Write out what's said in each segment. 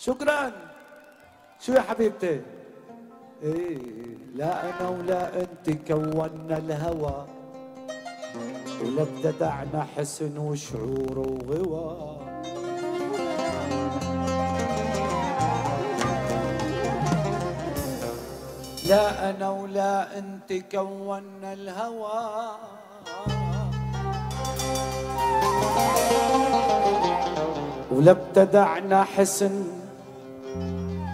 شكرا. شو يا حبيبتي؟ إيه لا أنا ولا أنت كونا الهوى. ولا ابتدعنا حسن وشعور وغوى. لا أنا ولا أنت كونا الهوى. ولا ابتدعنا حسن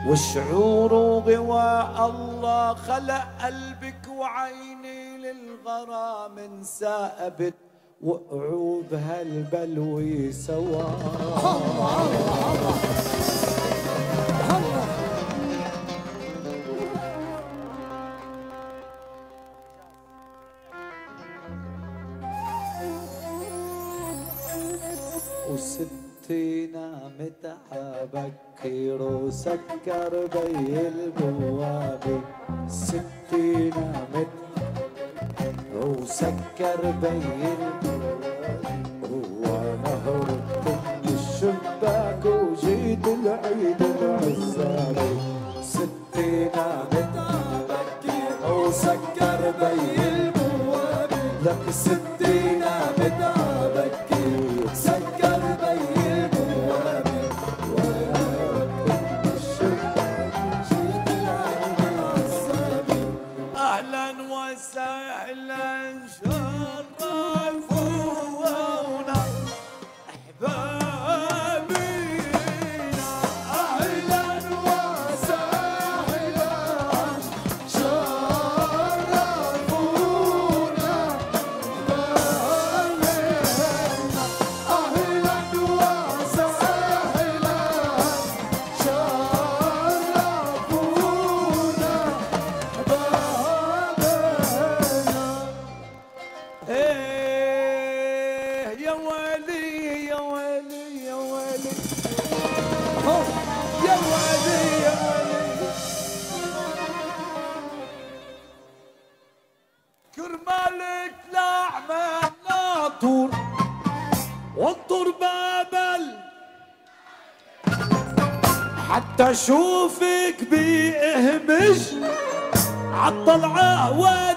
وشعور وغواء الله خلق قلبك وعيني للغرام انسابت وقعوا بهالبلوي سوا الله الله الله الله وستي نامت عبكر وسكر بي البوابة ستي نامت وسكر بي وأنا هربت من الشباك وجيت العيد العزابي ستي نامت عبكر وسكر بي البوابة لك ستي إيه يا ويلي يا ويلي يا ويلي هو، يا ويلي كرمالك لعمة ناطور وانطر بابل. حتى أشوفك بيهمش عالطلعة ودعنا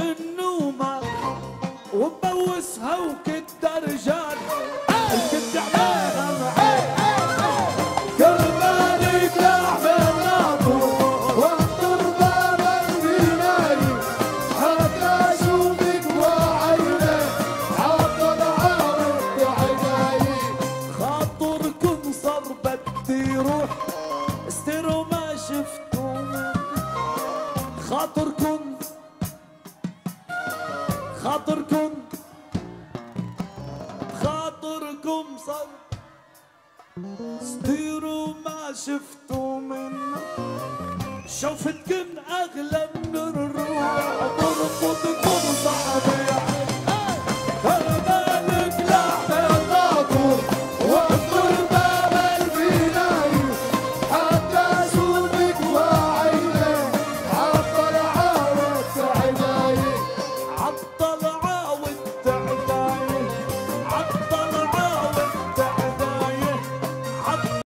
النومة وببوسها وكالدرجات الكد عمالها استروا ما شفتكم خاطركم خاطركم خاطركم صار. استروا ما شفتوا من شوفتكن أغلى من الروح. ترقد تنصح